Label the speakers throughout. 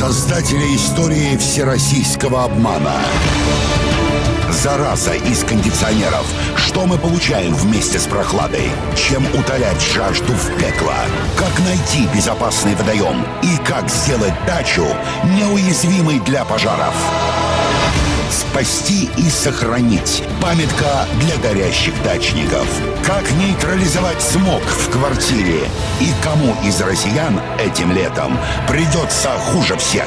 Speaker 1: Создатели истории всероссийского обмана. Зараза из кондиционеров. Что мы получаем вместе с прохладой? Чем утолять жажду в пекло? Как найти безопасный водоем? И как сделать дачу неуязвимой для пожаров? Спасти и сохранить. Памятка для горящих дачников. Как нейтрализовать смог в квартире? И кому из россиян этим летом придется хуже всех?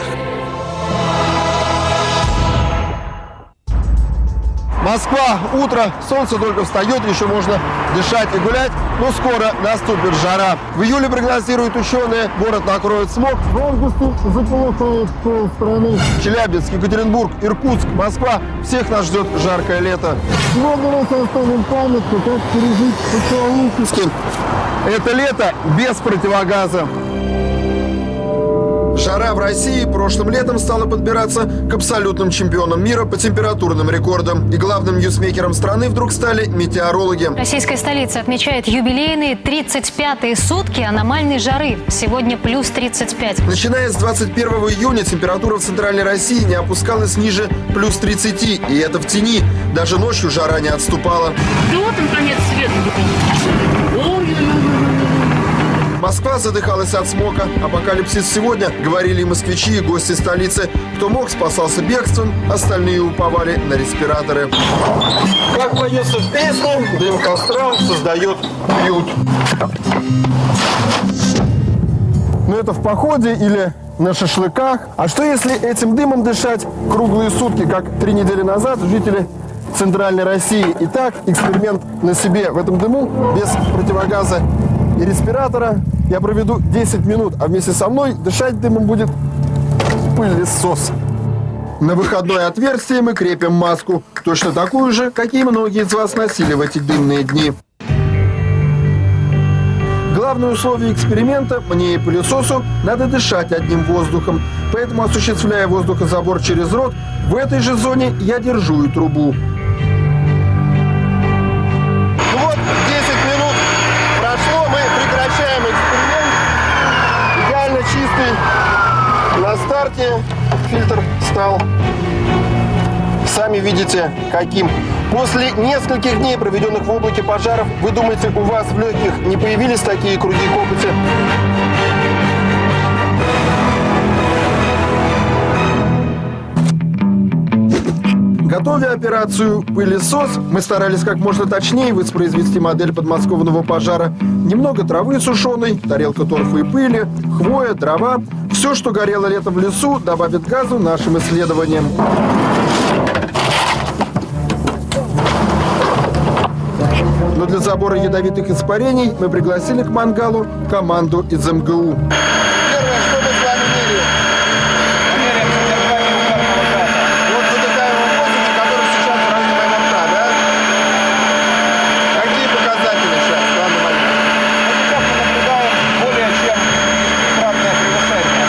Speaker 2: Москва, утро, солнце только встает, еще можно дышать и гулять, но скоро наступит жара. В июле прогнозируют ученые, город накроет смог. В августе заполыхает пол страны. Челябинск, Екатеринбург, Иркутск, Москва. Всех нас ждет жаркое лето. Сегодня мы составим памятку, как пережить поцелуйки. Это лето без противогаза. Жара в России прошлым летом стала подбираться к абсолютным чемпионам мира по температурным рекордам. И главным ньюсмейкером страны вдруг стали метеорологи.
Speaker 3: Российская столица отмечает юбилейные 35-е сутки аномальной жары. Сегодня плюс 35.
Speaker 2: Начиная с 21 июня температура в центральной России не опускалась ниже плюс 30. И это в тени. Даже ночью жара не отступала.
Speaker 4: Вот он конец света.
Speaker 2: Москва задыхалась от смока. Апокалипсис сегодня, говорили и москвичи, и гости столицы. Кто мог, спасался бегством, остальные уповали на респираторы. Как поется в песне, дым костра создает уют. Ну это в походе или на шашлыках. А что если этим дымом дышать круглые сутки, как три недели назад жители Центральной России. Итак, эксперимент на себе в этом дыму без противогаза и респиратора. Я проведу 10 минут, а вместе со мной дышать дымом будет пылесос. На выходное отверстие мы крепим маску, точно такую же, какие многие из вас носили в эти дымные дни. Главное условие эксперимента – мне и пылесосу надо дышать одним воздухом. Поэтому, осуществляя воздухозабор через рот, в этой же зоне я держу и трубу. Старте. Фильтр стал, сами видите, каким. После нескольких дней, проведенных в облаке пожаров, вы думаете, у вас в легких не появились такие круги копоти? Готовя операцию «Пылесос», мы старались как можно точнее воспроизвести модель подмосковного пожара. Немного травы сушеной, тарелка торфа и пыли, хвоя, дрова. Все, что горело летом в лесу, добавит газу нашим исследованиям. Но для забора ядовитых испарений мы пригласили к мангалу команду из МГУ. Первое, что мы с вами меряем? Вот выдыхаемый воздух, который сейчас в районе моего рта, да? Какие показатели сейчас в данный момент?
Speaker 5: Сейчас мы наблюдаем более чем кратное превышение.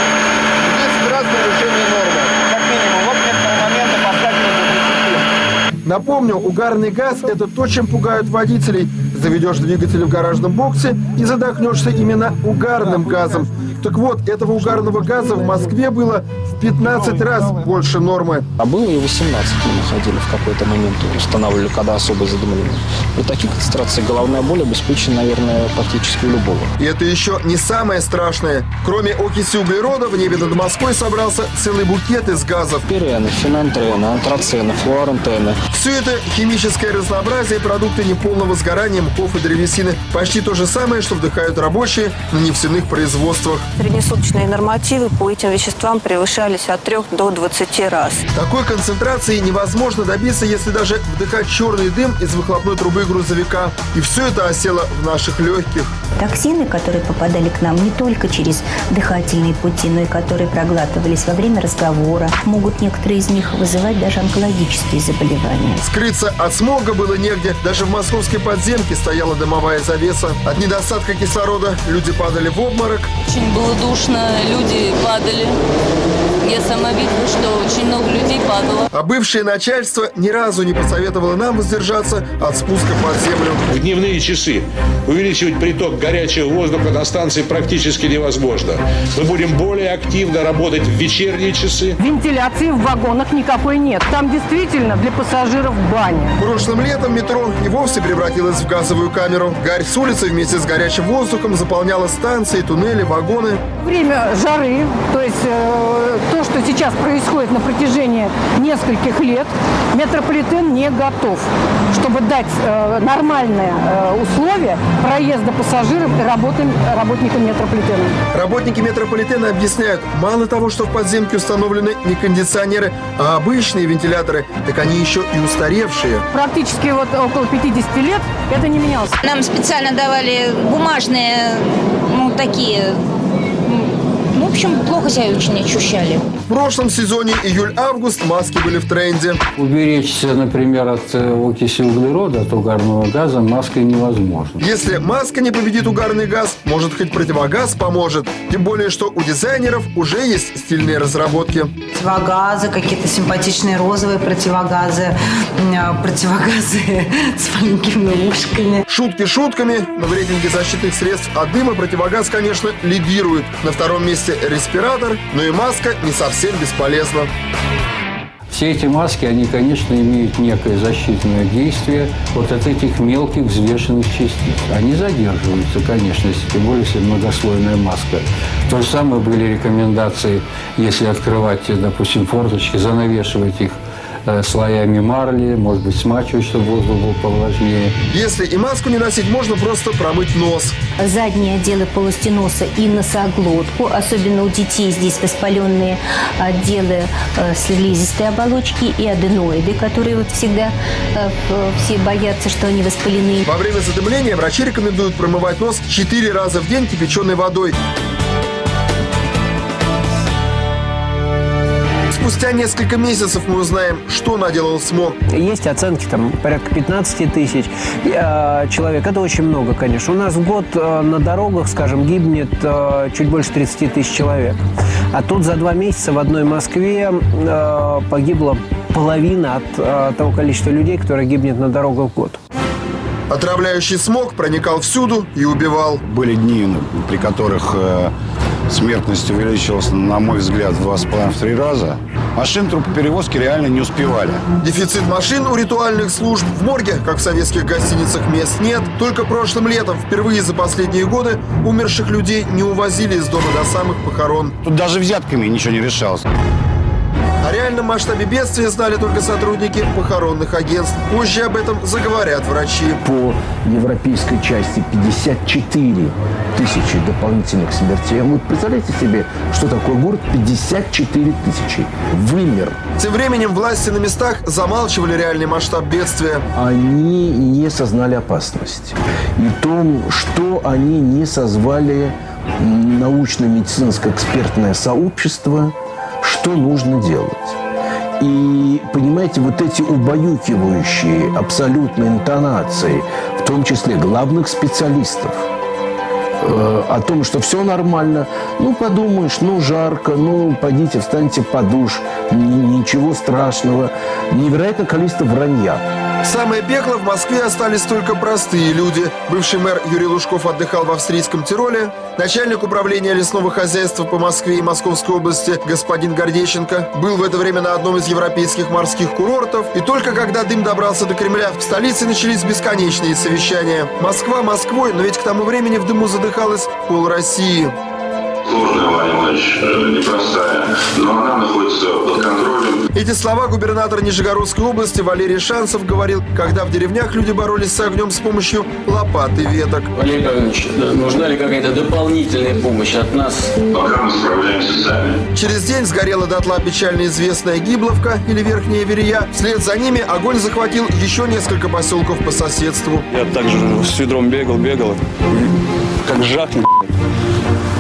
Speaker 2: 10 раз превышение нормы.
Speaker 5: Как минимум, вот некоторые моменты подскакивают до 30.
Speaker 2: Напомню, угарный газ – это то, чем пугают водителей. Заведешь двигатель в гаражном боксе и задохнешься именно угарным газом. Так вот, этого угарного газа в Москве было в 15 раз больше нормы.
Speaker 6: А было и 18 мы находили в какой-то момент, устанавливали, когда особое задымление. При таких концентрациях головная боль обеспечена, наверное, практически у любого.
Speaker 2: И это еще не самое страшное. Кроме окиси углерода, в небе над Москвой собрался целый букет из газов.
Speaker 6: Пирены, фенантрены, антрацены, флуорантены.
Speaker 2: Все это химическое разнообразие, продукты неполного сгорания мхов и древесины. Почти то же самое, что вдыхают рабочие на нефтяных производствах.
Speaker 7: Среднесуточные нормативы по этим веществам превышались от 3 до 20 раз.
Speaker 2: Такой концентрации невозможно добиться, если даже вдыхать черный дым из выхлопной трубы грузовика. И все это осело в наших легких.
Speaker 8: Токсины, которые попадали к нам не только через дыхательные пути, но и которые проглатывались во время разговора, могут некоторые из них вызывать даже онкологические заболевания.
Speaker 2: Скрыться от смога было негде. Даже в московской подземке стояла дымовая завеса. От недостатка кислорода люди падали в обморок.
Speaker 9: Очень было душно, люди падали. Я сама видела, что очень много людей падала.
Speaker 2: А бывшее начальство ни разу не посоветовало нам воздержаться от спуска под землю.
Speaker 10: В дневные часы увеличивать приток горячего воздуха на станции практически невозможно. Мы будем более активно работать в вечерние часы.
Speaker 11: Вентиляции в вагонах никакой нет. Там действительно для пассажиров баня.
Speaker 2: Прошлым летом метро и вовсе превратилось в газовую камеру. Гарь с улицы вместе с горячим воздухом заполняла станции, туннели, вагоны.
Speaker 11: Время жары, то есть э, то, что сейчас происходит на протяжении нескольких лет, метрополитен не готов, чтобы дать э, нормальные э, условия проезда пассажирам и работы, работникам метрополитена.
Speaker 2: Работники метрополитена объясняют, мало того, что в подземке установлены не кондиционеры, а обычные вентиляторы, так они еще и устаревшие.
Speaker 11: Практически вот около 50 лет это не менялось.
Speaker 12: Нам специально давали бумажные, ну, такие общем, плохо себя очень ощущали.
Speaker 2: В прошлом сезоне июль-август маски были в тренде.
Speaker 13: Уберечься, например, от э, окиси углерода, от угарного газа маской невозможно.
Speaker 2: Если маска не победит угарный газ, может хоть противогаз поможет. Тем более, что у дизайнеров уже есть стильные разработки.
Speaker 14: Противогазы, какие-то симпатичные розовые противогазы, э, противогазы с маленькими ушками.
Speaker 2: Шутки шутками, но в рейтинге защитных средств от дыма противогаз, конечно, лидирует. На втором месте респиратор, но и маска не совсем бесполезна.
Speaker 13: Все эти маски, они, конечно, имеют некое защитное действие вот от этих мелких взвешенных частиц. Они задерживаются, конечно, если, тем более, если многослойная маска. То же самое были рекомендации, если открывать, допустим, форточки, занавешивать их слоями марли, может быть, смачивать, чтобы воздух был повлажнее.
Speaker 2: Если и маску не носить, можно просто промыть нос.
Speaker 8: Задние отделы полости носа и носоглотку, особенно у детей здесь воспаленные отделы э, слизистой оболочки и аденоиды, которые вот всегда э, все боятся, что они воспалены.
Speaker 2: Во время задымления врачи рекомендуют промывать нос 4 раза в день кипяченой водой. Спустя несколько месяцев мы узнаем, что наделал смог.
Speaker 15: Есть оценки, там, порядка 15 тысяч э, человек. Это очень много, конечно. У нас в год э, на дорогах, скажем, гибнет э, чуть больше 30 тысяч человек. А тут за два месяца в одной Москве э, погибла половина от э, того количества людей, которое гибнет на дорогах в год.
Speaker 2: Отравляющий смог проникал всюду и убивал.
Speaker 16: Были дни, при которых э, смертность увеличивалась, на мой взгляд, в два с половиной три раза. Машин трупоперевозки реально не успевали.
Speaker 2: Дефицит машин у ритуальных служб. В морге, как в советских гостиницах, мест нет. Только прошлым летом, впервые за последние годы, умерших людей не увозили из дома до самых похорон.
Speaker 16: Тут даже взятками ничего не решалось.
Speaker 2: О реальном масштабе бедствия знали только сотрудники похоронных агентств. Позже об этом заговорят врачи.
Speaker 17: По европейской части 54 тысячи дополнительных смертей. Вы представляете себе, что такое город 54 тысячи? Вымер.
Speaker 2: Тем временем власти на местах замалчивали реальный масштаб бедствия.
Speaker 17: Они не сознали опасность. И том, что они не созвали научно-медицинское экспертное сообщество – что нужно делать. И, понимаете, вот эти убаюкивающие абсолютно интонации, в том числе главных специалистов, э, о том, что все нормально, ну, подумаешь, ну, жарко, ну, пойдите, встаньте под душ, ничего страшного. Невероятное количество вранья.
Speaker 2: Самое пекло в Москве остались только простые люди. Бывший мэр Юрий Лужков отдыхал в австрийском Тироле. Начальник управления лесного хозяйства по Москве и Московской области господин Гордещенко был в это время на одном из европейских морских курортов. И только когда дым добрался до Кремля, в столице начались бесконечные совещания. Москва Москвой, но ведь к тому времени в дыму задыхалась пол России
Speaker 18: сложная, Ваня Иванович, непростая, но она находится под контролем.
Speaker 2: Эти слова губернатор Нижегородской области Валерий Шансов говорил, когда в деревнях люди боролись с огнем с помощью лопат и веток.
Speaker 19: Валерий Павлович, нужна ли какая-то дополнительная помощь от нас?
Speaker 18: Пока мы справляемся сами.
Speaker 2: Через день сгорела дотла печально известная Гибловка или Верхняя Верия. Вслед за ними огонь захватил еще несколько поселков по соседству.
Speaker 20: Я также с ведром бегал, бегал, как жахнет.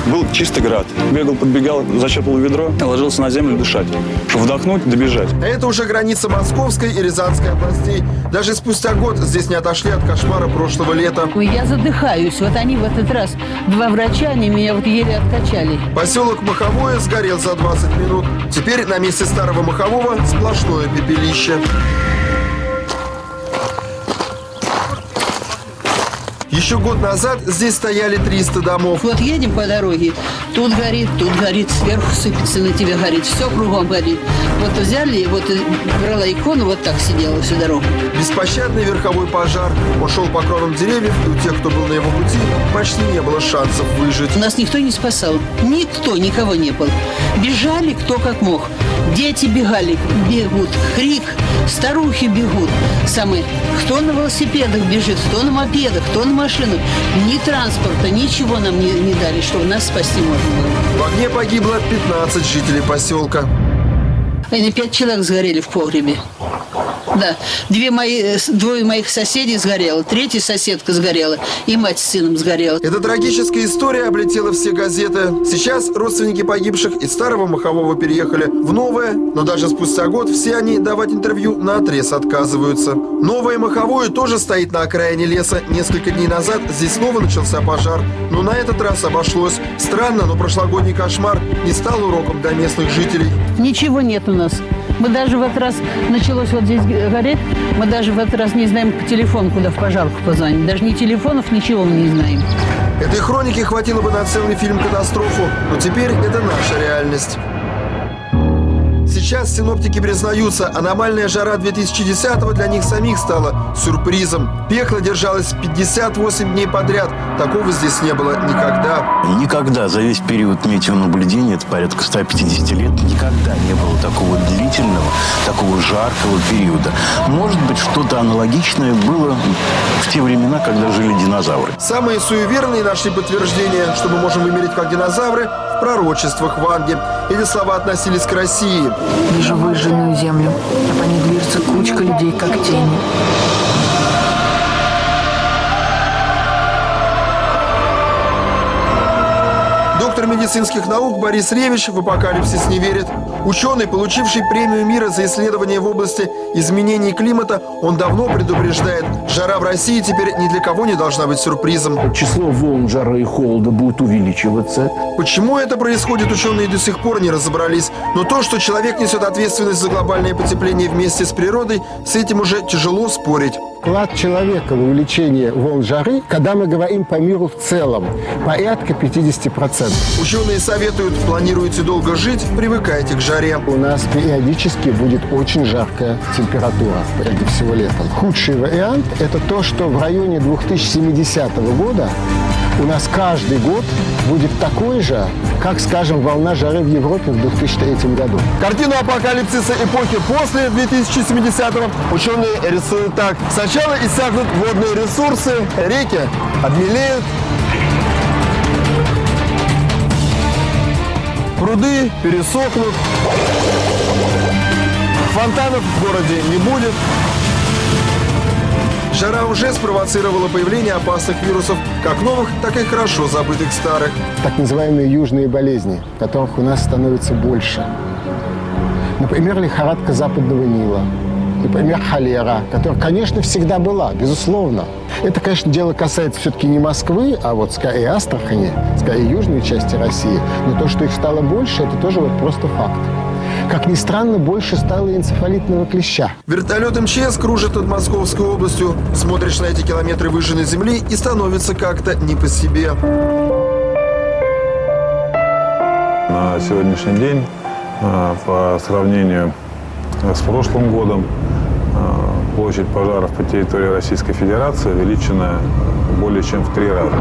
Speaker 4: Был чистый град. Бегал, подбегал, зачерпал ведро, ложился на землю дышать. Вдохнуть, добежать.
Speaker 2: Это уже граница Московской и Рязанской областей. Даже спустя год здесь не отошли от кошмара прошлого лета.
Speaker 21: Я задыхаюсь. Вот они в этот раз, два врача, они меня вот еле откачали.
Speaker 2: Поселок Маховое сгорел за 20 минут. Теперь на месте старого Махового сплошное пепелище. Еще год назад здесь стояли 300 домов.
Speaker 21: Вот едем по дороге, тут горит, тут горит, сверху сыпется на тебя горит, все кругом горит. Вот взяли, вот брала икону, вот так сидела всю дорогу.
Speaker 2: Беспощадный верховой пожар. Он шел по кронам деревьев, и у тех, кто был на его пути, почти не было шансов выжить.
Speaker 21: Нас никто не спасал. Никто, никого не было. Бежали кто как мог. Дети бегали, бегут, крик, старухи бегут. Самые, кто на велосипедах бежит, кто на мопедах, кто на машинах. Ни транспорта, ничего нам не, не дали, чтобы нас спасти можно было.
Speaker 2: В огне погибло 15 жителей поселка.
Speaker 21: Они пять человек сгорели в погребе. Да, две мои, э, двое моих соседей сгорело, третья соседка сгорела, и мать с сыном сгорела.
Speaker 2: Эта трагическая история облетела все газеты. Сейчас родственники погибших из старого Махового переехали в новое, но даже спустя год все они давать интервью на отрез отказываются. Новое Маховое тоже стоит на окраине леса. Несколько дней назад здесь снова начался пожар, но на этот раз обошлось. Странно, но прошлогодний кошмар не стал уроком для местных жителей.
Speaker 21: Ничего нет у нас. Мы даже в этот раз началось вот здесь гореть, мы даже в этот раз не знаем по телефону, куда в пожарку позвонить. Даже ни телефонов, ничего мы не знаем.
Speaker 2: Этой хроники хватило бы на целый фильм «Катастрофу», но теперь это наша реальность. Сейчас синоптики признаются, аномальная жара 2010-го для них самих стала сюрпризом. Пекло держалось 58 дней подряд. Такого здесь не было никогда.
Speaker 22: Никогда за весь период метеонаблюдения, это порядка 150 лет, никогда не было такого длительного, такого жаркого периода. Может быть, что-то аналогичное было в те времена, когда жили динозавры.
Speaker 2: Самые суеверные нашли подтверждение, что мы можем умереть как динозавры пророчествах Ванги. Эти слова относились к России.
Speaker 23: Вижу выжженную землю, а по ней движется кучка людей, как тени.
Speaker 2: Медицинских наук Борис Ревич в апокалипсис не верит. Ученый, получивший премию мира за исследования в области изменений климата, он давно предупреждает, жара в России теперь ни для кого не должна быть сюрпризом.
Speaker 22: Число волн жары и холода будет увеличиваться.
Speaker 2: Почему это происходит, ученые до сих пор не разобрались. Но то, что человек несет ответственность за глобальное потепление вместе с природой, с этим уже тяжело спорить.
Speaker 24: Вклад человека в увеличение волн жары, когда мы говорим по миру в целом, порядка 50%.
Speaker 2: Ученые советуют, планируете долго жить, привыкайте к жаре.
Speaker 24: У нас периодически будет очень жаркая температура, прежде всего летом. Худший вариант – это то, что в районе 2070 года у нас каждый год будет такой же, как, скажем, волна жары в Европе в 2003 году.
Speaker 2: Картину апокалипсиса эпохи после 2070-го ученые рисуют так. Сначала иссякнут водные ресурсы, реки обмелеют, пруды пересохнут, фонтанов в городе не будет, Жара уже спровоцировала появление опасных вирусов, как новых, так и хорошо забытых старых.
Speaker 24: Так называемые южные болезни, которых у нас становится больше. Например, лихорадка западного Нила, например, холера, которая, конечно, всегда была, безусловно. Это, конечно, дело касается все-таки не Москвы, а вот скорее Астрахани, скорее южной части России. Но то, что их стало больше, это тоже вот просто факт. Как ни странно, больше стало энцефалитного клеща.
Speaker 2: Вертолет МЧС кружит над Московской областью. Смотришь на эти километры выжженной земли и становится как-то не по себе.
Speaker 25: На сегодняшний день, а, по сравнению с прошлым годом, площадь пожаров по территории Российской Федерации увеличена более чем в три раза.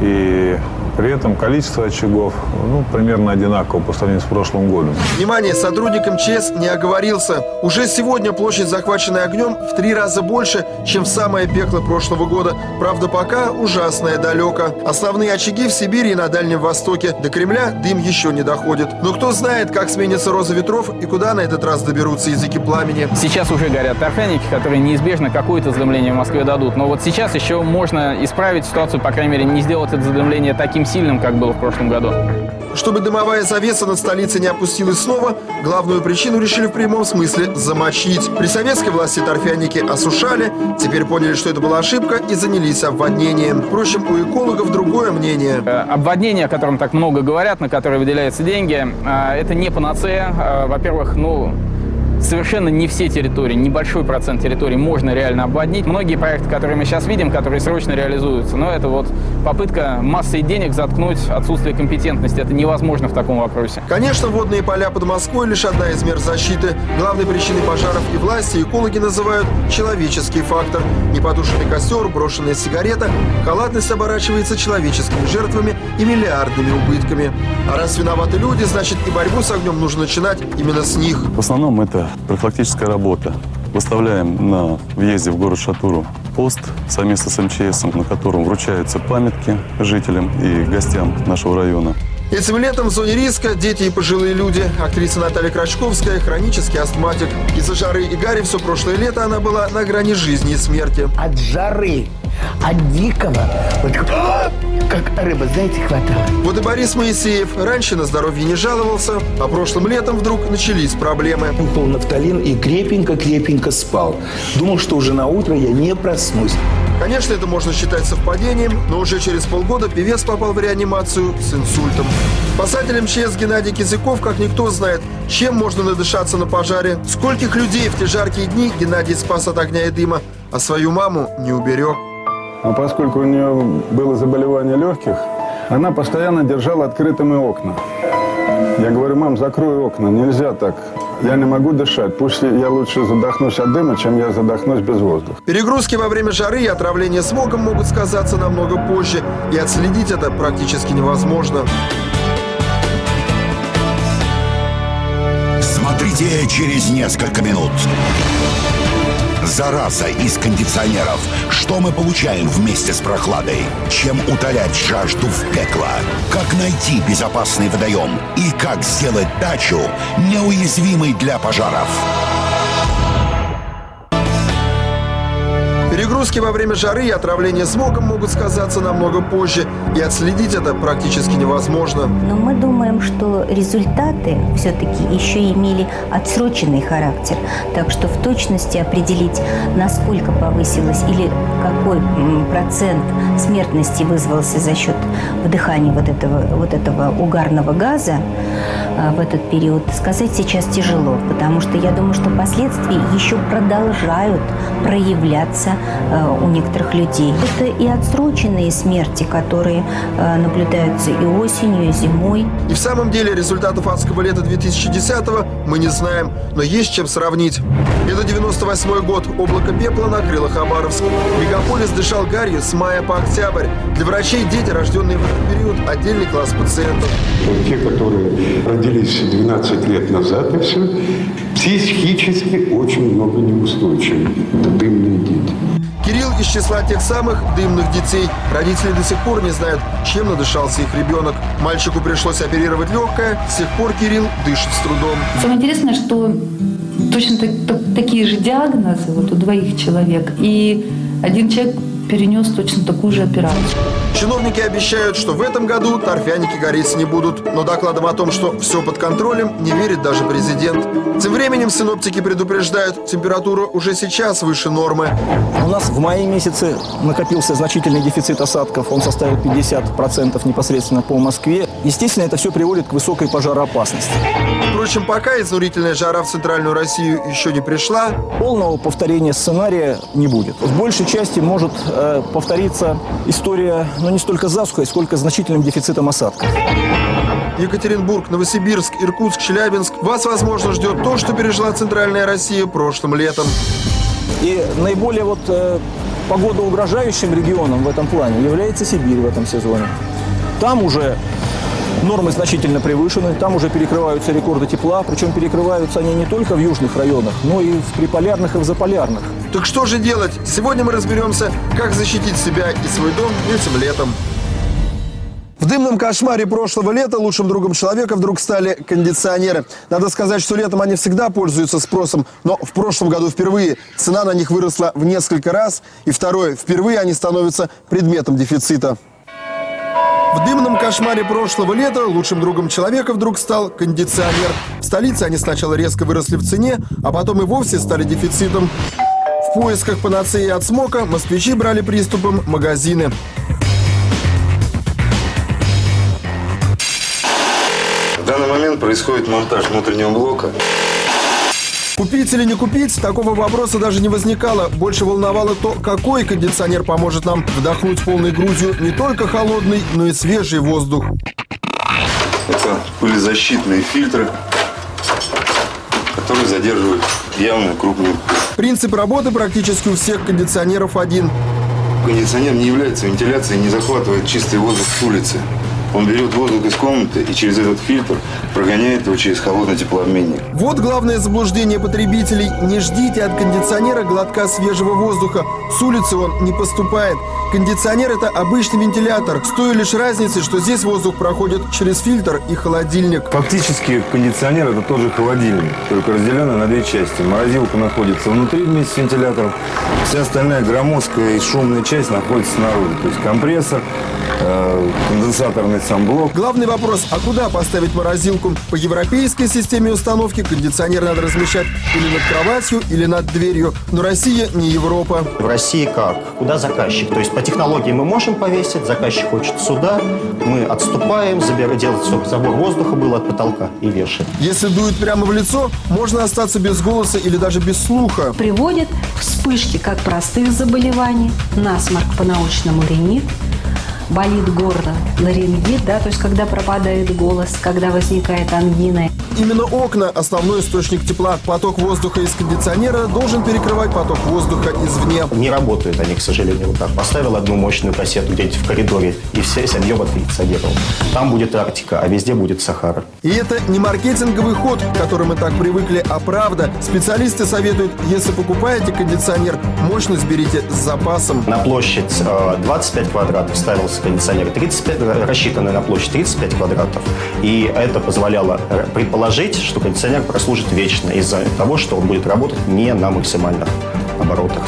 Speaker 25: И при этом количество очагов ну, примерно одинаково по сравнению с прошлым годом.
Speaker 2: Внимание, сотрудник МЧС не оговорился. Уже сегодня площадь, захваченная огнем, в три раза больше, чем в самое пекло прошлого года. Правда, пока ужасное далеко. Основные очаги в Сибири и на Дальнем Востоке. До Кремля дым еще не доходит. Но кто знает, как сменится роза ветров и куда на этот раз доберутся языки пламени.
Speaker 26: Сейчас уже горят торфяники, которые неизбежно какое-то задымление в Москве дадут. Но вот сейчас еще можно исправить ситуацию, по крайней мере, не сделать это задымление таким таким сильным, как было в прошлом году.
Speaker 2: Чтобы дымовая завеса над столицей не опустилась снова, главную причину решили в прямом смысле замочить. При советской власти торфяники осушали, теперь поняли, что это была ошибка и занялись обводнением. Впрочем, у экологов другое мнение.
Speaker 26: Э, Обводнение, о котором так много говорят, на которое выделяются деньги, э, это не панацея. Э, Во-первых, ну, совершенно не все территории, небольшой процент территорий можно реально обводнить. Многие проекты, которые мы сейчас видим, которые срочно реализуются, но это вот попытка массой денег заткнуть отсутствие компетентности. Это невозможно в таком вопросе.
Speaker 2: Конечно, водные поля под Москвой лишь одна из мер защиты. Главной причиной пожаров и власти экологи называют человеческий фактор. Непотушенный костер, брошенная сигарета, халатность оборачивается человеческими жертвами и миллиардными убытками. А раз виноваты люди, значит и борьбу с огнем нужно начинать именно с них.
Speaker 4: В основном это профилактическая работа. Выставляем на въезде в город Шатуру пост совместно с МЧС, на котором вручаются памятки жителям и гостям нашего района.
Speaker 2: Этим летом в зоне риска дети и пожилые люди. Актриса Наталья Крачковская – хронический астматик. Из-за жары и гари все прошлое лето она была на грани жизни и смерти.
Speaker 27: От жары, от дикого, вот как рыба, знаете, хватало.
Speaker 2: Вот и Борис Моисеев раньше на здоровье не жаловался, а прошлым летом вдруг начались проблемы.
Speaker 27: Упал нафталин и крепенько-крепенько спал. Думал, что уже на утро я не проснусь.
Speaker 2: Конечно, это можно считать совпадением, но уже через полгода певец попал в реанимацию с инсультом. Спасатель МЧС Геннадий Кизяков, как никто знает, чем можно надышаться на пожаре. Скольких людей в те жаркие дни Геннадий спас от огня и дыма, а свою маму не уберег.
Speaker 25: А поскольку у нее было заболевание легких, она постоянно держала открытыми окна. Я говорю, мам, закрой окна, нельзя так. Я не могу дышать. Пусть я лучше задохнусь от дыма, чем я задохнусь без воздуха.
Speaker 2: Перегрузки во время жары и отравление смогом могут сказаться намного позже, и отследить это практически невозможно.
Speaker 28: Смотрите через несколько минут. Зараза из кондиционеров. Что мы получаем вместе с прохладой? Чем утолять жажду в пекло? Как найти безопасный водоем? И как сделать дачу неуязвимой для пожаров?
Speaker 2: Перегрузки во время жары и отравление смогом могут сказаться намного позже, и отследить это практически невозможно.
Speaker 8: Но мы думаем, что результаты все-таки еще имели отсроченный характер. Так что в точности определить, насколько повысилось или какой процент смертности вызвался за счет вдыхания вот этого, вот этого угарного газа в этот период, сказать сейчас тяжело, потому что я думаю, что последствия еще продолжают проявляться а, у некоторых людей. Это и отсроченные смерти, которые а, наблюдаются и осенью, и зимой.
Speaker 2: И в самом деле результатов адского лета 2010-го мы не знаем, но есть чем сравнить. Это 98 год. Облако пепла накрыло Хабаровск. Мегаполис дышал гарью с мая по октябрь. Для врачей дети, рожденные в этот период, отдельный класс пациентов.
Speaker 29: Те, которые родились 12 лет назад, и все, психически очень много неустойчивых. Это дымные дети.
Speaker 2: Кирилл из числа тех самых дымных детей. Родители до сих пор не знают, чем надышался их ребенок. Мальчику пришлось оперировать легкое. С тех пор Кирилл дышит с трудом.
Speaker 30: Самое интересное, что точно так- так- такие же диагнозы вот у двоих человек. И один человек перенес точно такую же операцию.
Speaker 2: Чиновники обещают, что в этом году торфяники гореть не будут. Но докладом о том, что все под контролем, не верит даже президент. Тем временем синоптики предупреждают, температура уже сейчас выше нормы.
Speaker 17: У нас в мае месяце накопился значительный дефицит осадков. Он составил 50% непосредственно по Москве. Естественно, это все приводит к высокой пожароопасности.
Speaker 2: Впрочем, пока изнурительная жара в центральную Россию еще не пришла,
Speaker 17: Полного повторения сценария не будет. В большей части может э, повториться история, но не столько засухой, сколько значительным дефицитом осадков.
Speaker 2: Екатеринбург, Новосибирск, Иркутск, Челябинск, вас, возможно, ждет то, что пережила центральная Россия прошлым летом.
Speaker 17: И наиболее вот э, погодоугрожающим регионом в этом плане является Сибирь в этом сезоне. Там уже нормы значительно превышены, там уже перекрываются рекорды тепла, причем перекрываются они не только в южных районах, но и в приполярных и в заполярных.
Speaker 2: Так что же делать? Сегодня мы разберемся, как защитить себя и свой дом этим летом. В дымном кошмаре прошлого лета лучшим другом человека вдруг стали кондиционеры. Надо сказать, что летом они всегда пользуются спросом, но в прошлом году впервые цена на них выросла в несколько раз. И второе, впервые они становятся предметом дефицита. В дымном кошмаре прошлого лета лучшим другом человека вдруг стал кондиционер. В столице они сначала резко выросли в цене, а потом и вовсе стали дефицитом. В поисках панацеи от смока москвичи брали приступом магазины.
Speaker 31: В данный момент происходит монтаж внутреннего блока.
Speaker 2: Купить или не купить, такого вопроса даже не возникало. Больше волновало то, какой кондиционер поможет нам вдохнуть полной грудью не только холодный, но и свежий воздух.
Speaker 31: Это пылезащитные фильтры, которые задерживают явно крупную.
Speaker 2: Принцип работы практически у всех кондиционеров один.
Speaker 31: Кондиционер не является вентиляцией, не захватывает чистый воздух с улицы. Он берет воздух из комнаты и через этот фильтр прогоняет его через холодный теплообменник.
Speaker 2: Вот главное заблуждение потребителей. Не ждите от кондиционера глотка свежего воздуха. С улицы он не поступает. Кондиционер – это обычный вентилятор. С той лишь разницей, что здесь воздух проходит через фильтр и холодильник.
Speaker 31: Фактически кондиционер это тоже холодильник, только разделенный на две части. Морозилка находится внутри вместе с вентилятором, вся остальная громоздкая и шумная часть находится снаружи. То есть компрессор, э, конденсаторный сам блок.
Speaker 2: Главный вопрос – а куда поставить морозилку? По европейской системе установки кондиционер надо размещать или над кроватью, или над дверью. Но Россия не Европа.
Speaker 32: В России как? Куда заказчик? То есть по технологии мы можем повесить, заказчик хочет сюда, мы отступаем, забираем, делать, чтобы забор воздуха был от потолка и вешаем.
Speaker 2: Если дует прямо в лицо, можно остаться без голоса или даже без слуха.
Speaker 33: Приводит вспышки как простых заболеваний, насморк по-научному ринит, болит горло, ларингит, да, то есть когда пропадает голос, когда возникает ангина.
Speaker 2: Именно окна – основной источник тепла. Поток воздуха из кондиционера должен перекрывать поток воздуха извне.
Speaker 32: Не работают они, к сожалению, вот так. Поставил одну мощную кассету где-нибудь в коридоре, и все семье в содержал. Там будет Арктика, а везде будет Сахара.
Speaker 2: И это не маркетинговый ход, к которому мы так привыкли, а правда. Специалисты советуют, если покупаете кондиционер, мощность берите с запасом.
Speaker 32: На площадь э, 25 квадратов ставился кондиционер, 35, рассчитанный на площадь 35 квадратов. И это позволяло предположить, что кондиционер прослужит вечно из-за того, что он будет работать не на максимальных оборотах.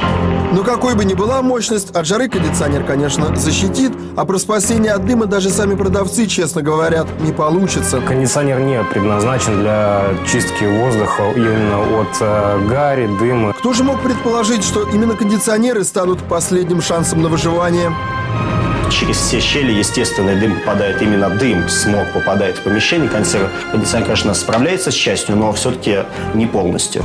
Speaker 2: Но какой бы ни была мощность, от жары кондиционер, конечно, защитит, а про спасение от дыма даже сами продавцы, честно говорят, не получится.
Speaker 34: Кондиционер не предназначен для чистки воздуха именно от э, гари, дыма.
Speaker 2: Кто же мог предположить, что именно кондиционеры станут последним шансом на выживание?
Speaker 32: Через все щели естественный дым попадает, именно дым, смог попадает в помещение. Кондиционер, кондиционер конечно, справляется с частью, но все-таки не полностью.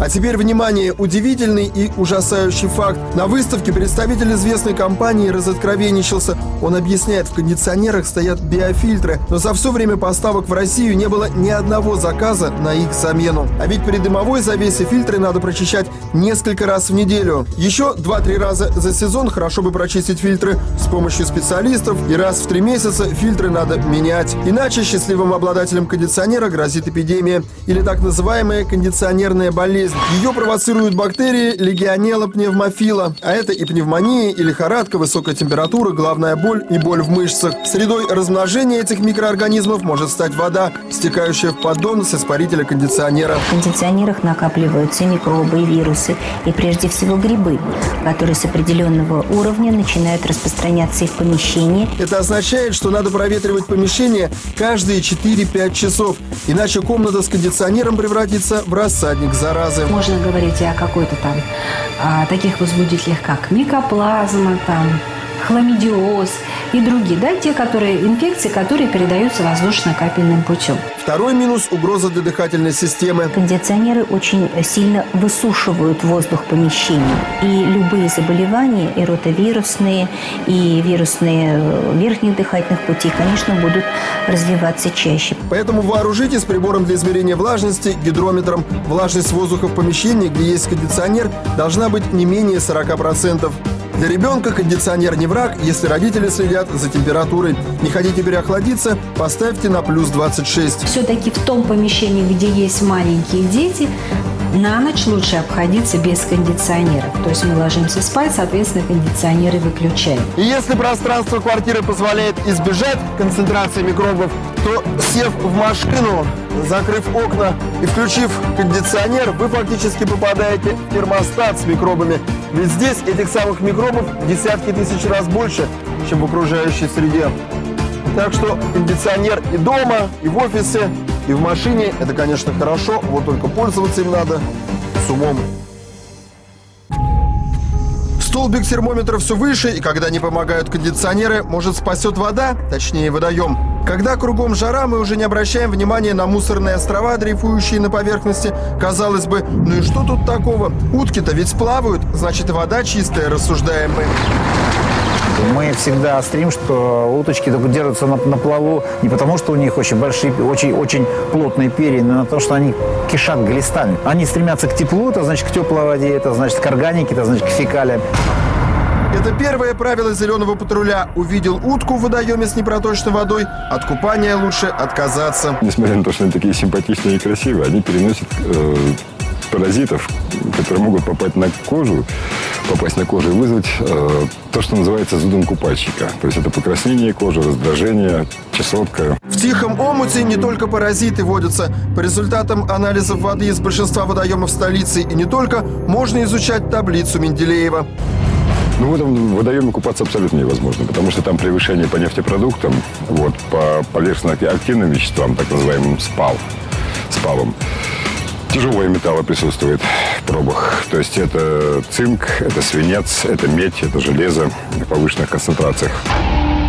Speaker 2: А теперь, внимание, удивительный и ужасающий факт. На выставке представитель известной компании разоткровенничался. Он объясняет, в кондиционерах стоят биофильтры, но за все время поставок в Россию не было ни одного заказа на их замену. А ведь при дымовой завесе фильтры надо прочищать несколько раз в неделю. Еще 2-3 раза за сезон хорошо бы прочистить фильтры с помощью специалистов, и раз в 3 месяца фильтры надо менять. Иначе счастливым обладателям кондиционера грозит эпидемия или так называемая кондиционерная болезнь. Ее провоцируют бактерии легионелла пневмофила, а это и пневмония, и лихорадка, высокая температура, головная боль и боль в мышцах. Средой размножения этих микроорганизмов может стать вода, стекающая в поддон с испарителя кондиционера.
Speaker 8: В кондиционерах накапливаются микробы и вирусы, и прежде всего грибы, которые с определенного уровня начинают распространяться и в помещении.
Speaker 2: Это означает, что надо проветривать помещение каждые 4-5 часов, иначе комната с кондиционером превратится в рассадник заразы.
Speaker 33: Можно говорить и о какой-то там а, таких возбудителях, как микоплазма, там, хламидиоз и другие, да, те которые, инфекции, которые передаются воздушно-капельным путем.
Speaker 2: Второй минус – угроза для дыхательной системы.
Speaker 8: Кондиционеры очень сильно высушивают воздух помещений. И любые заболевания, и ротовирусные, и вирусные э, верхних дыхательных путей, конечно, будут развиваться чаще.
Speaker 2: Поэтому вооружитесь прибором для измерения влажности, гидрометром. Влажность воздуха в помещении, где есть кондиционер, должна быть не менее 40%. Для ребенка кондиционер не враг, если родители следят за температурой. Не хотите переохладиться, поставьте на плюс 26.
Speaker 33: Все-таки в том помещении, где есть маленькие дети, на ночь лучше обходиться без кондиционеров. То есть мы ложимся спать, соответственно, кондиционеры выключаем.
Speaker 2: И если пространство квартиры позволяет избежать концентрации микробов, то сев в машину, закрыв окна и включив кондиционер, вы фактически попадаете в термостат с микробами. Ведь здесь этих самых микробов десятки тысяч раз больше, чем в окружающей среде. Так что кондиционер и дома, и в офисе, и в машине – это, конечно, хорошо, вот только пользоваться им надо с умом. Столбик термометра все выше, и когда не помогают кондиционеры, может спасет вода, точнее водоем. Когда кругом жара, мы уже не обращаем внимания на мусорные острова, дрейфующие на поверхности. Казалось бы, ну и что тут такого? Утки-то ведь плавают, значит вода чистая, рассуждаем мы.
Speaker 35: Мы всегда острим, что уточки только держатся на, на плаву не потому, что у них очень большие, очень, очень плотные перья, но на то, что они кишат глистами. Они стремятся к теплу, это значит к теплой воде, это значит к органике, это значит к фекалиям.
Speaker 2: Это первое правило зеленого патруля. Увидел утку в водоеме с непроточной водой, от купания лучше отказаться.
Speaker 36: Несмотря на то, что они такие симпатичные и красивые, они переносят э, паразитов, которые могут попасть на кожу, попасть на кожу и вызвать э, то, что называется зудом купальщика. То есть это покраснение кожи, раздражение, чесотка.
Speaker 2: В тихом омуте не только паразиты водятся. По результатам анализов воды из большинства водоемов столицы и не только, можно изучать таблицу Менделеева.
Speaker 36: Ну, в этом водоеме купаться абсолютно невозможно, потому что там превышение по нефтепродуктам, вот, по поверхностно-активным веществам, так называемым СПАЛ, СПАЛом. Тяжелые металлы присутствуют в пробах. То есть это цинк, это свинец, это медь, это железо в повышенных концентрациях.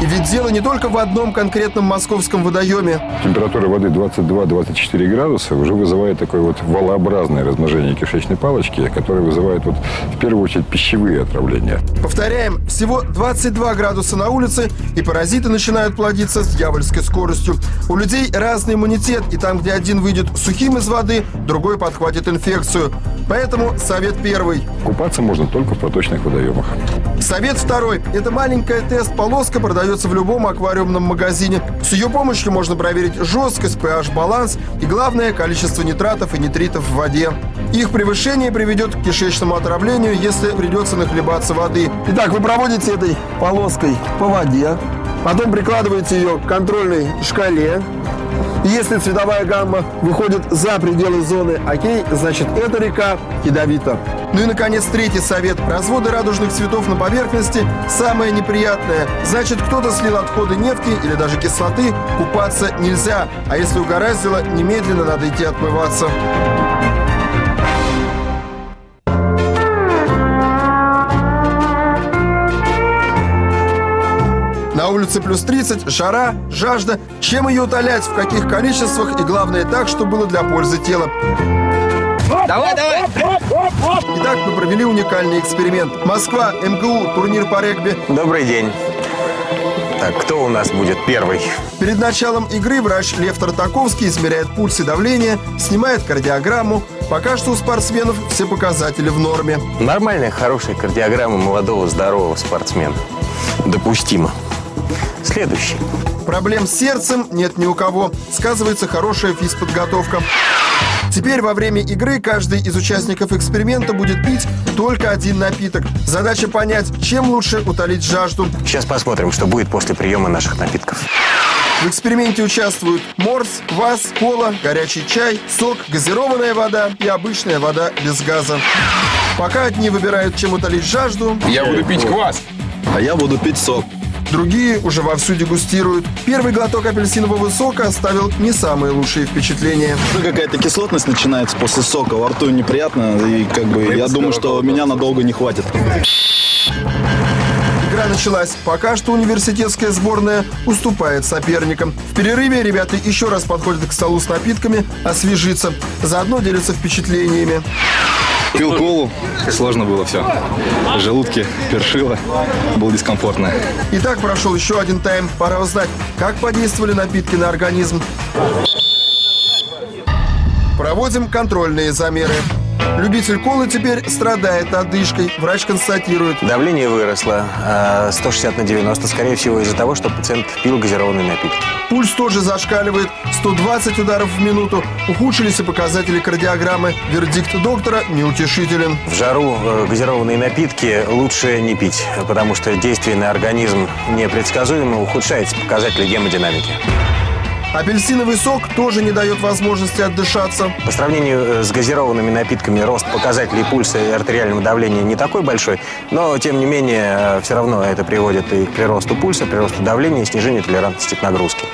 Speaker 2: Ведь дело не только в одном конкретном московском водоеме.
Speaker 36: Температура воды 22-24 градуса уже вызывает такое вот валообразное размножение кишечной палочки, которое вызывает вот в первую очередь пищевые отравления.
Speaker 2: Повторяем, всего 22 градуса на улице, и паразиты начинают плодиться с дьявольской скоростью. У людей разный иммунитет, и там, где один выйдет сухим из воды, другой подхватит инфекцию. Поэтому совет первый.
Speaker 36: Купаться можно только в проточных водоемах.
Speaker 2: Совет второй. Это маленькая тест-полоска продается в любом аквариумном магазине. С ее помощью можно проверить жесткость, pH-баланс и, главное, количество нитратов и нитритов в воде. Их превышение приведет к кишечному отравлению, если придется нахлебаться воды. Итак, вы проводите этой полоской по воде, потом прикладываете ее к контрольной шкале, если цветовая гамма выходит за пределы зоны окей, значит эта река ядовита. Ну и, наконец, третий совет. Разводы радужных цветов на поверхности – самое неприятное. Значит, кто-то слил отходы нефти или даже кислоты, купаться нельзя. А если угораздило, немедленно надо идти отмываться. На улице плюс 30, жара, жажда. Чем ее утолять, в каких количествах и, главное, так, чтобы было для пользы тела.
Speaker 37: Давай, давай!
Speaker 2: Итак, мы провели уникальный эксперимент. Москва, МГУ, турнир по регби.
Speaker 34: Добрый день. Так, кто у нас будет первый?
Speaker 2: Перед началом игры врач Лев Тартаковский измеряет пульс и давление, снимает кардиограмму. Пока что у спортсменов все показатели в норме.
Speaker 34: Нормальная, хорошая кардиограмма молодого, здорового спортсмена. Допустимо. Следующий.
Speaker 2: Проблем с сердцем нет ни у кого. Сказывается хорошая физподготовка. Теперь во время игры каждый из участников эксперимента будет пить только один напиток. Задача понять, чем лучше утолить жажду.
Speaker 34: Сейчас посмотрим, что будет после приема наших напитков.
Speaker 2: В эксперименте участвуют морс, квас, кола, горячий чай, сок, газированная вода и обычная вода без газа. Пока одни выбирают, чем утолить жажду.
Speaker 38: Я буду пить квас.
Speaker 20: А я буду пить сок.
Speaker 2: Другие уже вовсю дегустируют. Первый глоток апельсинового сока оставил не самые лучшие впечатления.
Speaker 20: Ну, какая-то кислотность начинается после сока. Во рту неприятно. И как бы я думаю, что меня надолго не хватит.
Speaker 2: Игра началась. Пока что университетская сборная уступает соперникам. В перерыве ребята еще раз подходят к столу с напитками, освежиться. Заодно делятся впечатлениями.
Speaker 20: Пил колу, сложно было все. Желудки першило, было дискомфортно.
Speaker 2: Итак, прошел еще один тайм. Пора узнать, как подействовали напитки на организм. Проводим контрольные замеры. Любитель колы теперь страдает одышкой. Врач констатирует.
Speaker 34: Давление выросло. э, 160 на 90. Скорее всего, из-за того, что пациент пил газированные напитки.
Speaker 2: Пульс тоже зашкаливает. 120 ударов в минуту. Ухудшились и показатели кардиограммы. Вердикт доктора неутешителен.
Speaker 34: В жару э, газированные напитки лучше не пить, потому что действие на организм непредсказуемо ухудшается показатели гемодинамики.
Speaker 2: Апельсиновый сок тоже не дает возможности отдышаться.
Speaker 34: По сравнению э, с газированными напитками рост показателей пульса и артериального давления не такой большой, но тем не менее э, все равно это приводит и к приросту пульса, приросту давления и снижению толерантности к нагрузке.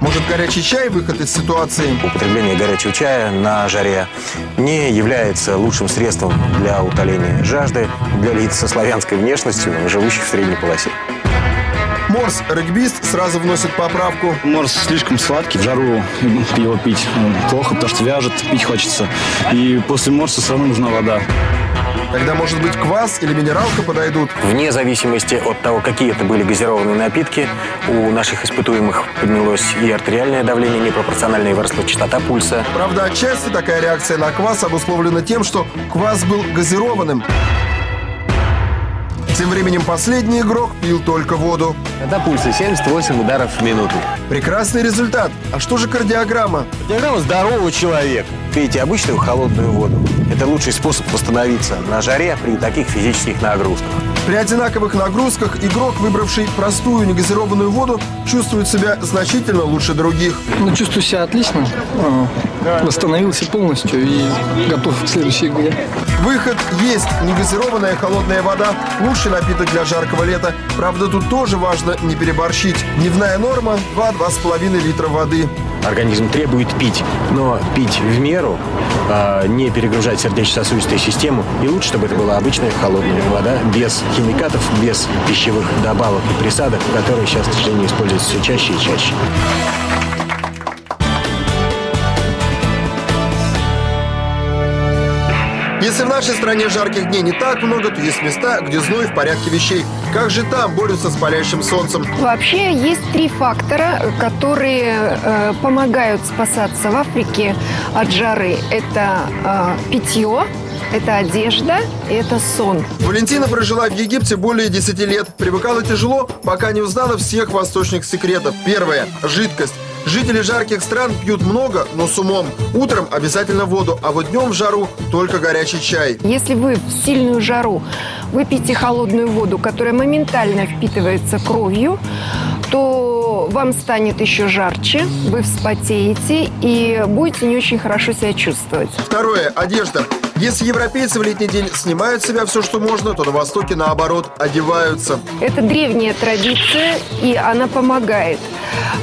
Speaker 2: Может, горячий чай – выход из ситуации?
Speaker 34: Употребление горячего чая на жаре не является лучшим средством для утоления жажды для лиц со славянской внешностью, живущих в средней полосе.
Speaker 2: Морс, регбист, сразу вносит поправку.
Speaker 38: Морс слишком сладкий, в жару его пить плохо, потому что вяжет, пить хочется. И после морса все равно нужна вода.
Speaker 2: Тогда, может быть, квас или минералка подойдут?
Speaker 34: Вне зависимости от того, какие это были газированные напитки, у наших испытуемых поднялось и артериальное давление непропорциональное, и выросла частота пульса.
Speaker 2: Правда, отчасти такая реакция на квас обусловлена тем, что квас был газированным. Тем временем последний игрок пил только воду.
Speaker 39: Это пульса 78 ударов в минуту.
Speaker 2: Прекрасный результат. А что же кардиограмма?
Speaker 34: Кардиограмма здорового человека. Пейте обычную холодную воду. Это лучший способ восстановиться на жаре при таких физических нагрузках.
Speaker 2: При одинаковых нагрузках игрок, выбравший простую негазированную воду, чувствует себя значительно лучше других.
Speaker 40: Ну, чувствую себя отлично. А, восстановился полностью и готов к следующей игре.
Speaker 2: Выход есть. Негазированная холодная вода – лучший напиток для жаркого лета. Правда, тут тоже важно не переборщить. Дневная норма – 2-2,5 литра воды.
Speaker 34: Организм требует пить, но пить в меру, э, не перегружать сердечно-сосудистую систему. И лучше, чтобы это была обычная холодная вода, без химикатов, без пищевых добавок и присадок, которые сейчас, к сожалению, используются все чаще и чаще.
Speaker 2: Если в нашей стране жарких дней не так много, то есть места, где зной в порядке вещей. Как же там борются с палящим солнцем?
Speaker 41: Вообще есть три фактора, которые э, помогают спасаться в Африке от жары. Это э, питье, это одежда это сон.
Speaker 2: Валентина прожила в Египте более 10 лет. Привыкала тяжело, пока не узнала всех восточных секретов. Первое – жидкость. Жители жарких стран пьют много, но с умом. Утром обязательно воду, а вот днем в жару только горячий чай.
Speaker 41: Если вы в сильную жару выпьете холодную воду, которая моментально впитывается кровью, то вам станет еще жарче, вы вспотеете и будете не очень хорошо себя чувствовать.
Speaker 2: Второе – одежда. Если европейцы в летний день снимают с себя все, что можно, то на Востоке, наоборот, одеваются.
Speaker 41: Это древняя традиция, и она помогает.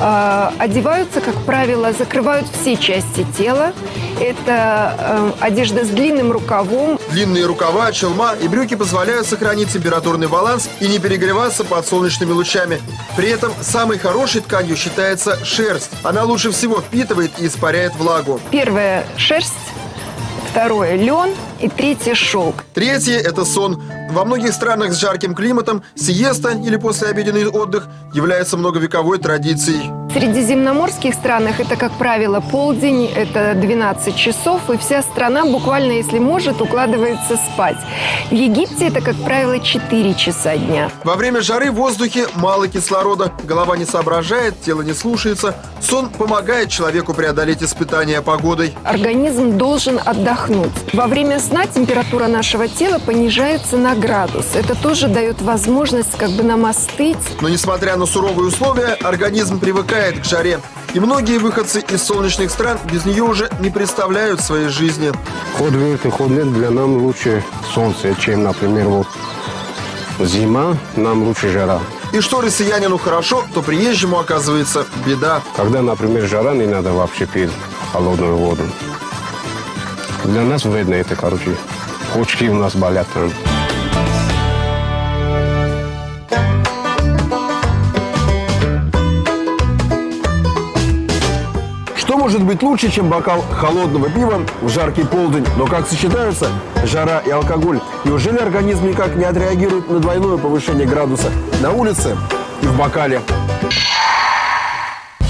Speaker 41: Э, одеваются, как правило, закрывают все части тела. Это э, одежда с длинным рукавом.
Speaker 2: Длинные рукава, челма и брюки позволяют сохранить температурный баланс и не перегреваться под солнечными лучами. При этом самой хорошей тканью считается шерсть. Она лучше всего впитывает и испаряет влагу.
Speaker 41: Первая – шерсть, второе – лен и третье – шелк.
Speaker 2: Третье – это сон. Во многих странах с жарким климатом сиеста или послеобеденный отдых является многовековой традицией.
Speaker 41: В средиземноморских странах это, как правило, полдень, это 12 часов, и вся страна буквально, если может, укладывается спать. В Египте это, как правило, 4 часа дня.
Speaker 2: Во время жары в воздухе мало кислорода, голова не соображает, тело не слушается. Сон помогает человеку преодолеть испытания погодой.
Speaker 41: Организм должен отдохнуть. Во время сна температура нашего тела понижается на градус. Это тоже дает возможность как бы нам остыть.
Speaker 2: Но несмотря на суровые условия, организм привыкает к жаре. И многие выходцы из солнечных стран без нее уже не представляют своей жизни.
Speaker 29: Ход вверх и ход лет для нам лучше солнце, чем, например, вот зима, нам лучше жара.
Speaker 2: И что россиянину хорошо, то приезжему оказывается беда.
Speaker 29: Когда, например, жара, не надо вообще пить холодную воду. Для нас вредно это, короче. Почки у нас болят там.
Speaker 2: Может быть лучше, чем бокал холодного пива в жаркий полдень? Но как сочетаются жара и алкоголь? Неужели организм никак не отреагирует на двойное повышение градуса на улице и в бокале?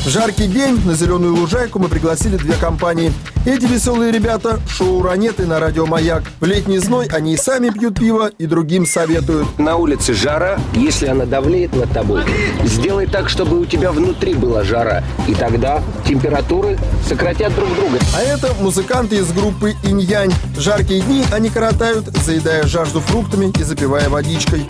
Speaker 2: В жаркий день на зеленую лужайку мы пригласили две компании. Эти веселые ребята – шоу «Ранеты» на радио «Маяк». В летний зной они и сами пьют пиво, и другим советуют.
Speaker 42: На улице жара, если она давлеет над тобой, сделай так, чтобы у тебя внутри была жара. И тогда температуры сократят друг друга.
Speaker 2: А это музыканты из группы «Инь-Янь». Жаркие дни они коротают, заедая жажду фруктами и запивая водичкой.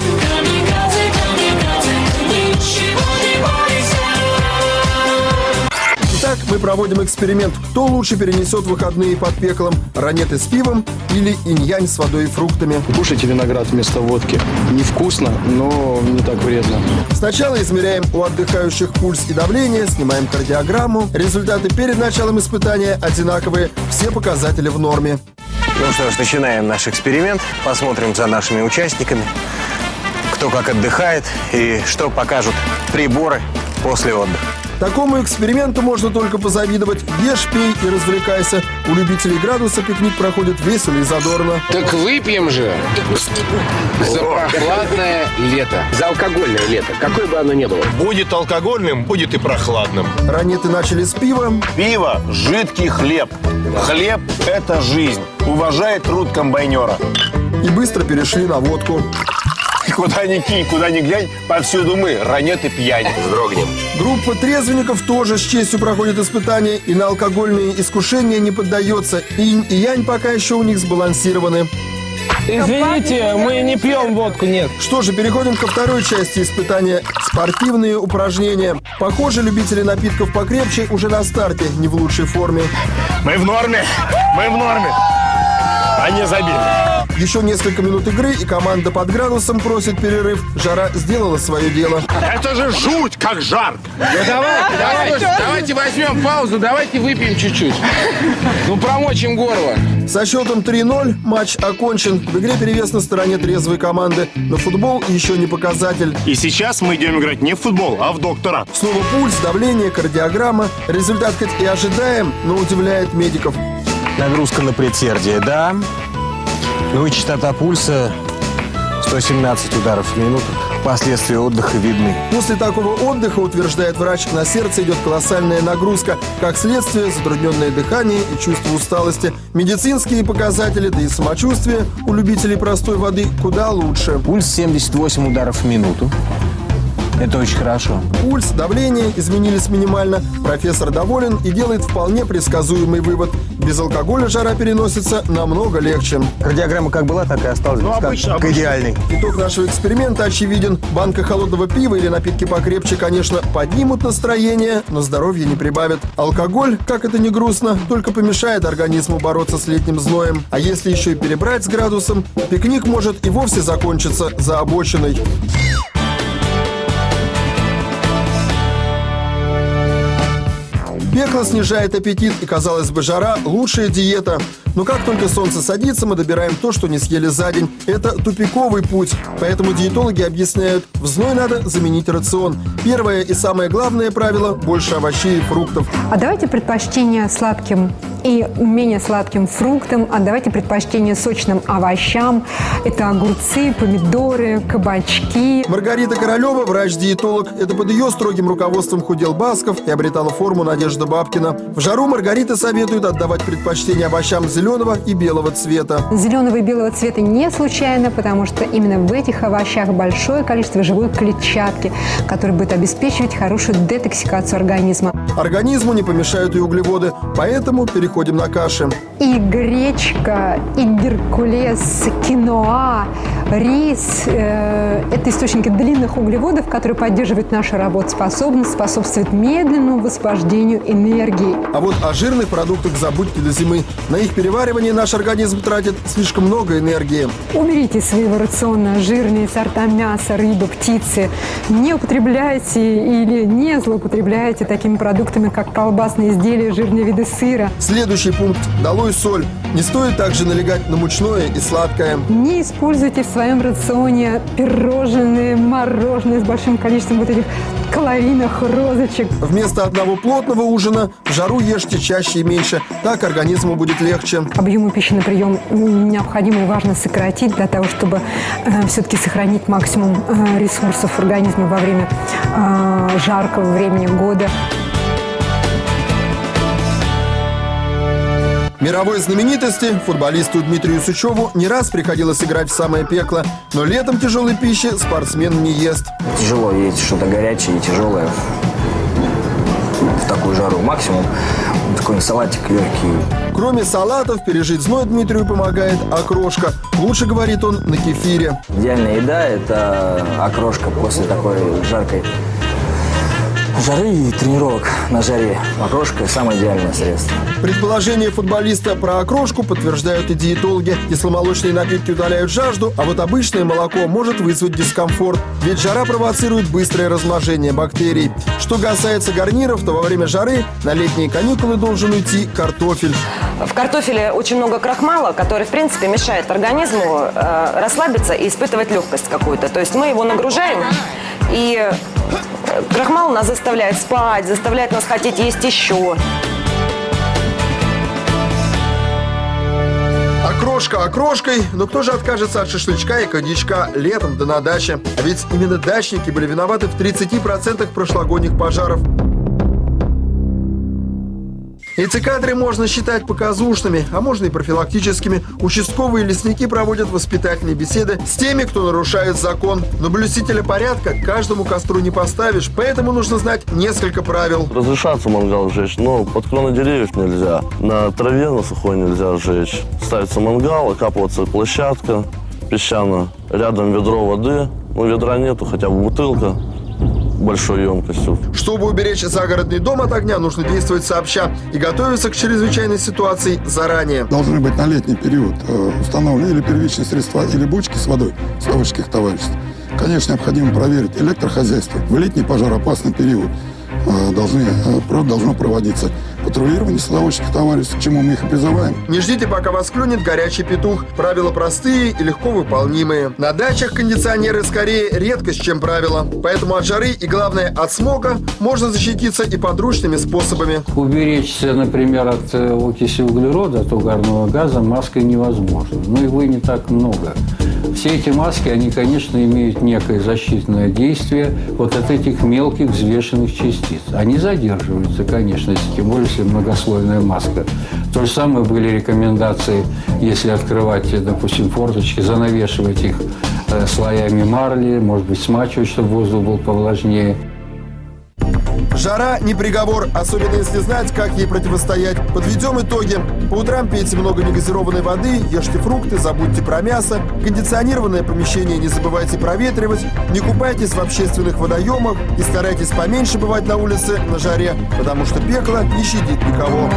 Speaker 2: Итак, мы проводим эксперимент, кто лучше перенесет выходные под пеклом, ранеты с пивом или инь-янь с водой и фруктами.
Speaker 43: Кушайте виноград вместо водки. Невкусно, но не так вредно.
Speaker 2: Сначала измеряем у отдыхающих пульс и давление, снимаем кардиограмму. Результаты перед началом испытания одинаковые, все показатели в норме.
Speaker 42: Ну что ж, начинаем наш эксперимент. Посмотрим за нашими участниками, кто как отдыхает и что покажут приборы после отдыха.
Speaker 2: Такому эксперименту можно только позавидовать. Ешь, пей и развлекайся. У любителей градуса пикник проходит весело и задорно.
Speaker 39: Так выпьем же за прохладное лето.
Speaker 42: За алкогольное лето, какое бы оно ни было.
Speaker 44: Будет алкогольным, будет и прохладным.
Speaker 2: Ранеты начали с пива.
Speaker 44: Пиво – жидкий хлеб. Хлеб – это жизнь. Уважает труд комбайнера.
Speaker 2: И быстро перешли на водку.
Speaker 44: Куда ни кинь, куда ни глянь, повсюду мы, ранеты пьянь.
Speaker 42: Вздрогнем.
Speaker 2: Группа трезвенников тоже с честью проходит испытания и на алкогольные искушения не поддается. Инь и янь пока еще у них сбалансированы.
Speaker 45: Извините, мы не пьем водку, нет.
Speaker 2: Что же, переходим ко второй части испытания. Спортивные упражнения. Похоже, любители напитков покрепче уже на старте, не в лучшей форме.
Speaker 44: Мы в норме, мы в норме. Они забили.
Speaker 2: Еще несколько минут игры, и команда под градусом просит перерыв. Жара сделала свое дело.
Speaker 44: Это же жуть, как жарко.
Speaker 39: Ну давайте, давайте, давайте возьмем паузу, давайте выпьем чуть-чуть. Ну промочим горло.
Speaker 2: Со счетом 3-0 матч окончен. В игре перевес на стороне трезвой команды. Но футбол еще не показатель.
Speaker 44: И сейчас мы идем играть не в футбол, а в доктора.
Speaker 2: Снова пульс, давление, кардиограмма. Результат хоть и ожидаем, но удивляет медиков.
Speaker 42: Нагрузка на предсердие, да. Ну и частота пульса 117 ударов в минуту. Последствия отдыха видны.
Speaker 2: После такого отдыха, утверждает врач, на сердце идет колоссальная нагрузка. Как следствие, затрудненное дыхание и чувство усталости. Медицинские показатели, да и самочувствие у любителей простой воды куда лучше.
Speaker 42: Пульс 78 ударов в минуту. Это очень хорошо.
Speaker 2: Пульс, давление изменились минимально. Профессор доволен и делает вполне предсказуемый вывод. Без алкоголя жара переносится намного легче.
Speaker 42: Кардиограмма как была, так и осталась.
Speaker 44: Ну,
Speaker 42: Как-
Speaker 44: обычно,
Speaker 42: как
Speaker 44: обычно.
Speaker 42: идеальный.
Speaker 2: Итог нашего эксперимента очевиден. Банка холодного пива или напитки покрепче, конечно, поднимут настроение, но здоровье не прибавят. Алкоголь, как это не грустно, только помешает организму бороться с летним зноем. А если еще и перебрать с градусом, пикник может и вовсе закончиться за обочиной. Пекло снижает аппетит и, казалось бы, жара – лучшая диета. Но как только солнце садится, мы добираем то, что не съели за день. Это тупиковый путь. Поэтому диетологи объясняют, в зной надо заменить рацион. Первое и самое главное правило – больше овощей и фруктов.
Speaker 46: А давайте предпочтение сладким и менее сладким фруктам, а давайте предпочтение сочным овощам. Это огурцы, помидоры, кабачки.
Speaker 2: Маргарита Королева, врач-диетолог. Это под ее строгим руководством худел Басков и обретала форму Надежда Бабкина. В жару Маргарита советует отдавать предпочтение овощам зеленого и белого цвета.
Speaker 46: Зеленого и белого цвета не случайно, потому что именно в этих овощах большое количество живой клетчатки, которая будет обеспечивать хорошую детоксикацию организма.
Speaker 2: Организму не помешают и углеводы, поэтому переходим на каши.
Speaker 46: И гречка, и геркулес, киноа, рис э, это источники длинных углеводов, которые поддерживают нашу работоспособность, способствуют медленному высвобождению энергии.
Speaker 2: А вот о жирных продуктах забудьте до зимы. На их переваривание наш организм тратит слишком много энергии.
Speaker 46: Уберите из своего рациона жирные сорта мяса, рыбы, птицы. Не употребляйте или не злоупотребляйте такими продуктами, как колбасные изделия, жирные виды сыра.
Speaker 2: Следующий пункт – долой соль. Не стоит также налегать на мучное и сладкое.
Speaker 46: Не используйте в своем рационе пирожные, мороженое с большим количеством вот этих калорийных розочек.
Speaker 2: Вместо одного плотного ужина в жару ешьте чаще и меньше. Так организму будет легче.
Speaker 46: Объемы пищи на прием необходимо и важно сократить для того, чтобы э, все-таки сохранить максимум э, ресурсов в организме во время э, жаркого времени года.
Speaker 2: Мировой знаменитости, футболисту Дмитрию Сучеву, не раз приходилось играть в самое пекло, но летом тяжелой пищи спортсмен не ест.
Speaker 34: Тяжело есть что-то горячее и тяжелое в такую жару. Максимум такой салатик легкий.
Speaker 2: Кроме салатов, пережить зной Дмитрию помогает окрошка. Лучше, говорит он, на кефире.
Speaker 34: Идеальная еда – это окрошка после такой жаркой
Speaker 38: жары и тренировок на жаре окрошка – самое идеальное средство.
Speaker 2: Предположение футболиста про окрошку подтверждают и диетологи. Кисломолочные напитки удаляют жажду, а вот обычное молоко может вызвать дискомфорт. Ведь жара провоцирует быстрое размножение бактерий. Что касается гарниров, то во время жары на летние каникулы должен уйти картофель.
Speaker 47: В картофеле очень много крахмала, который, в принципе, мешает организму э, расслабиться и испытывать легкость какую-то. То есть мы его нагружаем, и э, крахмал нас заставляет спать, заставляет нас хотеть есть еще.
Speaker 2: Окрошка окрошкой, но кто же откажется от шашлычка и коньячка летом да на даче? А ведь именно дачники были виноваты в 30% прошлогодних пожаров. Эти кадры можно считать показушными, а можно и профилактическими. Участковые лесники проводят воспитательные беседы с теми, кто нарушает закон. Но блюстителя порядка каждому костру не поставишь, поэтому нужно знать несколько правил.
Speaker 48: Разрешаться мангал жечь, но под кроны деревьев нельзя. На траве на сухой нельзя жечь. Ставится мангал, окапывается площадка песчаная. Рядом ведро воды. Ну, ведра нету, хотя бы бутылка большой емкостью.
Speaker 2: Чтобы уберечь загородный дом от огня, нужно действовать сообща и готовиться к чрезвычайной ситуации заранее.
Speaker 49: Должны быть на летний период э, установлены или первичные средства, или бочки с водой ставочских товариществ. Конечно, необходимо проверить электрохозяйство. В летний пожароопасный период должны, э, должно проводиться патрулирование садоводческих товариществ, к чему мы их и призываем.
Speaker 2: Не ждите, пока вас клюнет горячий петух. Правила простые и легко выполнимые. На дачах кондиционеры скорее редкость, чем правило. Поэтому от жары и, главное, от смога можно защититься и подручными способами.
Speaker 13: Уберечься, например, от э, окиси углерода, от угарного газа маской невозможно. Но его не так много. Все эти маски, они, конечно, имеют некое защитное действие вот от этих мелких взвешенных частиц. Они задерживаются, конечно, тем более, если многослойная маска. То же самое были рекомендации, если открывать, допустим, форточки, занавешивать их э, слоями марли, может быть, смачивать, чтобы воздух был повлажнее.
Speaker 2: Жара не приговор, особенно если знать, как ей противостоять. Подведем итоги. По утрам пейте много негазированной воды, ешьте фрукты, забудьте про мясо. Кондиционированное помещение не забывайте проветривать. Не купайтесь в общественных водоемах и старайтесь поменьше бывать на улице на жаре, потому что пекло не щадит никого.